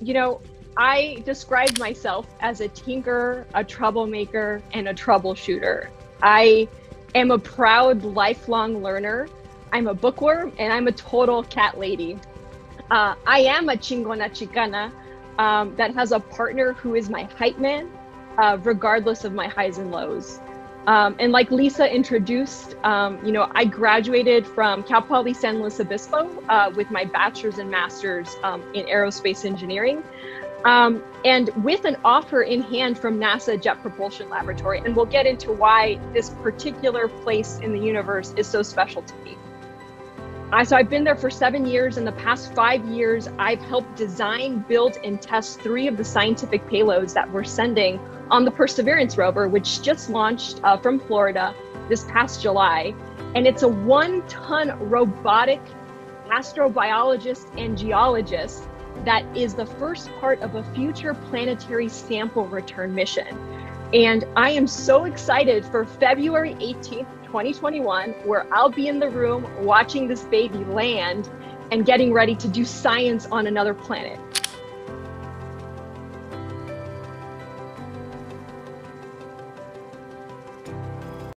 you know, I describe myself as a tinker, a troublemaker, and a troubleshooter. I am a proud lifelong learner. I'm a bookworm and I'm a total cat lady. Uh, I am a chingona chicana um, that has a partner who is my hype man, uh, regardless of my highs and lows. Um, and like Lisa introduced, um, you know, I graduated from Cal Poly San Luis Obispo uh, with my bachelor's and master's um, in aerospace engineering. Um, and with an offer in hand from NASA Jet Propulsion Laboratory. And we'll get into why this particular place in the universe is so special to me. Uh, so I've been there for seven years. In the past five years, I've helped design, build, and test three of the scientific payloads that we're sending on the Perseverance rover, which just launched uh, from Florida this past July. And it's a one ton robotic astrobiologist and geologist that is the first part of a future planetary sample return mission. And I am so excited for February 18th, 2021, where I'll be in the room watching this baby land and getting ready to do science on another planet.